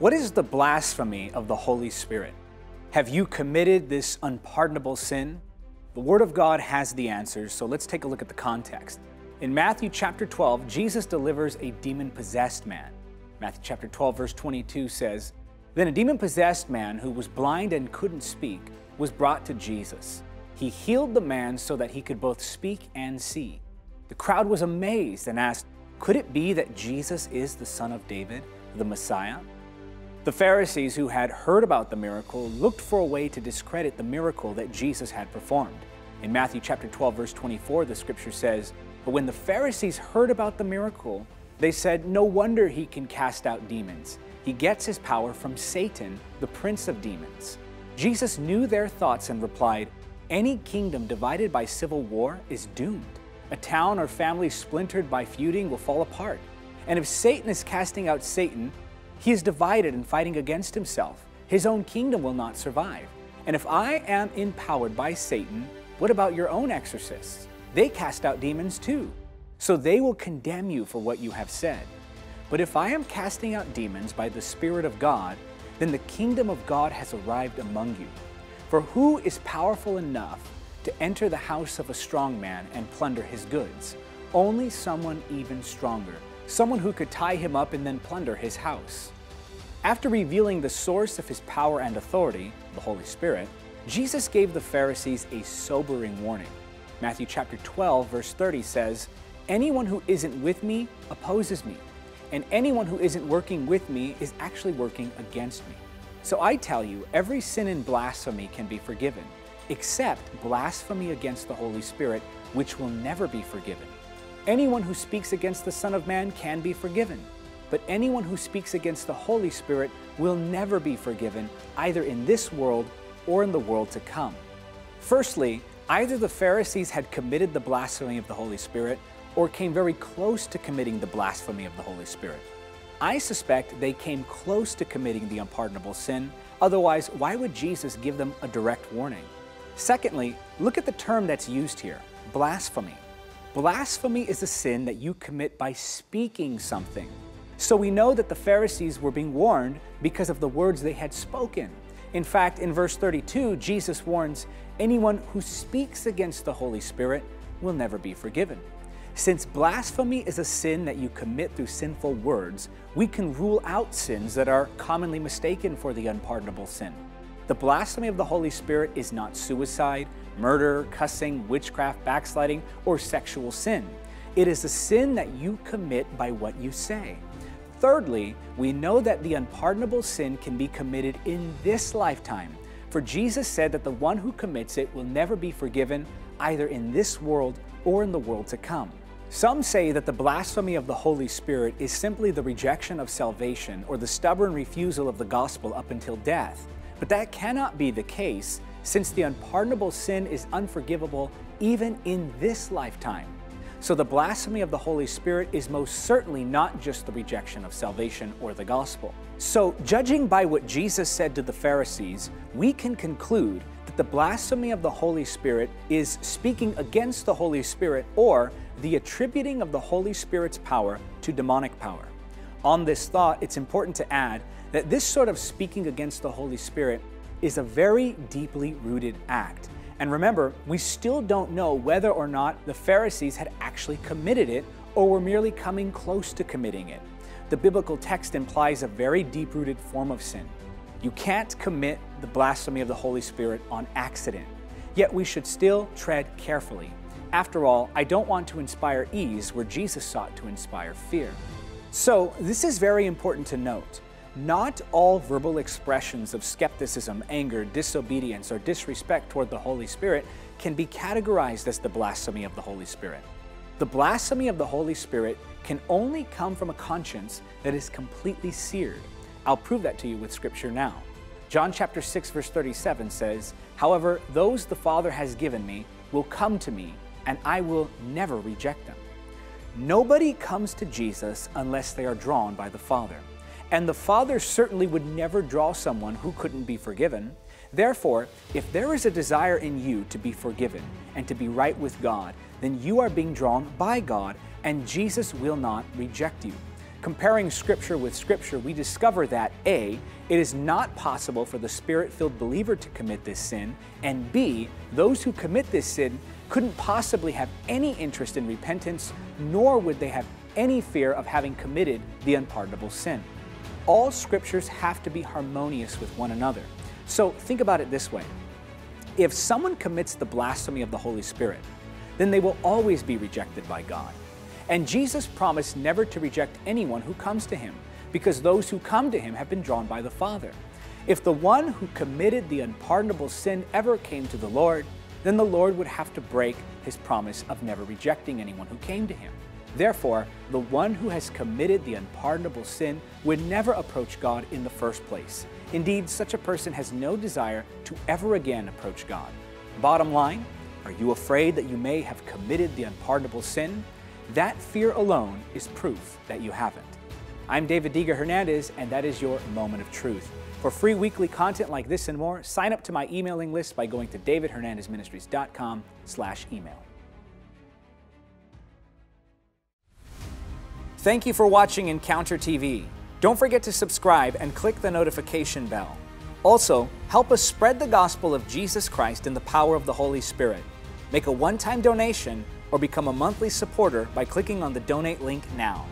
What is the blasphemy of the Holy Spirit? Have you committed this unpardonable sin? The Word of God has the answers, so let's take a look at the context. In Matthew chapter 12, Jesus delivers a demon possessed man. Matthew chapter 12, verse 22 says, Then a demon possessed man who was blind and couldn't speak was brought to Jesus. He healed the man so that he could both speak and see. The crowd was amazed and asked, Could it be that Jesus is the son of David, the Messiah? The Pharisees who had heard about the miracle looked for a way to discredit the miracle that Jesus had performed. In Matthew chapter 12 verse 24 the scripture says, "But when the Pharisees heard about the miracle, they said, no wonder he can cast out demons. He gets his power from Satan, the prince of demons." Jesus knew their thoughts and replied, "Any kingdom divided by civil war is doomed. A town or family splintered by feuding will fall apart. And if Satan is casting out Satan, he is divided and fighting against himself. His own kingdom will not survive. And if I am empowered by Satan, what about your own exorcists? They cast out demons too. So they will condemn you for what you have said. But if I am casting out demons by the Spirit of God, then the kingdom of God has arrived among you. For who is powerful enough to enter the house of a strong man and plunder his goods? Only someone even stronger someone who could tie him up and then plunder his house. After revealing the source of his power and authority, the Holy Spirit, Jesus gave the Pharisees a sobering warning. Matthew chapter 12 verse 30 says, "Anyone who isn't with me opposes me, and anyone who isn't working with me is actually working against me." So I tell you, every sin and blasphemy can be forgiven, except blasphemy against the Holy Spirit, which will never be forgiven. Anyone who speaks against the Son of Man can be forgiven, but anyone who speaks against the Holy Spirit will never be forgiven, either in this world or in the world to come. Firstly, either the Pharisees had committed the blasphemy of the Holy Spirit or came very close to committing the blasphemy of the Holy Spirit. I suspect they came close to committing the unpardonable sin, otherwise, why would Jesus give them a direct warning? Secondly, look at the term that's used here blasphemy. Blasphemy is a sin that you commit by speaking something. So we know that the Pharisees were being warned because of the words they had spoken. In fact, in verse 32, Jesus warns anyone who speaks against the Holy Spirit will never be forgiven. Since blasphemy is a sin that you commit through sinful words, we can rule out sins that are commonly mistaken for the unpardonable sin. The blasphemy of the Holy Spirit is not suicide, murder, cussing, witchcraft, backsliding, or sexual sin. It is a sin that you commit by what you say. Thirdly, we know that the unpardonable sin can be committed in this lifetime. For Jesus said that the one who commits it will never be forgiven either in this world or in the world to come. Some say that the blasphemy of the Holy Spirit is simply the rejection of salvation or the stubborn refusal of the gospel up until death. But that cannot be the case since the unpardonable sin is unforgivable even in this lifetime. So the blasphemy of the Holy Spirit is most certainly not just the rejection of salvation or the gospel. So, judging by what Jesus said to the Pharisees, we can conclude that the blasphemy of the Holy Spirit is speaking against the Holy Spirit or the attributing of the Holy Spirit's power to demonic power. On this thought, it's important to add that this sort of speaking against the Holy Spirit is a very deeply rooted act. And remember, we still don't know whether or not the Pharisees had actually committed it or were merely coming close to committing it. The biblical text implies a very deep rooted form of sin. You can't commit the blasphemy of the Holy Spirit on accident. Yet we should still tread carefully. After all, I don't want to inspire ease where Jesus sought to inspire fear. So, this is very important to note. Not all verbal expressions of skepticism, anger, disobedience, or disrespect toward the Holy Spirit can be categorized as the blasphemy of the Holy Spirit. The blasphemy of the Holy Spirit can only come from a conscience that is completely seared. I'll prove that to you with Scripture now. John chapter 6 verse 37 says, "However, those the Father has given me will come to me, and I will never reject them." Nobody comes to Jesus unless they are drawn by the Father. And the Father certainly would never draw someone who couldn't be forgiven. Therefore, if there is a desire in you to be forgiven and to be right with God, then you are being drawn by God, and Jesus will not reject you. Comparing Scripture with Scripture, we discover that A, it is not possible for the Spirit filled believer to commit this sin, and B, those who commit this sin couldn't possibly have any interest in repentance, nor would they have any fear of having committed the unpardonable sin. All Scriptures have to be harmonious with one another. So think about it this way if someone commits the blasphemy of the Holy Spirit, then they will always be rejected by God. And Jesus promised never to reject anyone who comes to him, because those who come to him have been drawn by the Father. If the one who committed the unpardonable sin ever came to the Lord, then the Lord would have to break his promise of never rejecting anyone who came to him. Therefore, the one who has committed the unpardonable sin would never approach God in the first place. Indeed, such a person has no desire to ever again approach God. Bottom line, are you afraid that you may have committed the unpardonable sin? That fear alone is proof that you haven't. I'm David Diga Hernandez, and that is your moment of truth. For free weekly content like this and more, sign up to my emailing list by going to davidhernandezministries.com slash email. Thank you for watching Encounter TV. Don't forget to subscribe and click the notification bell. Also, help us spread the gospel of Jesus Christ in the power of the Holy Spirit. Make a one-time donation or become a monthly supporter by clicking on the donate link now.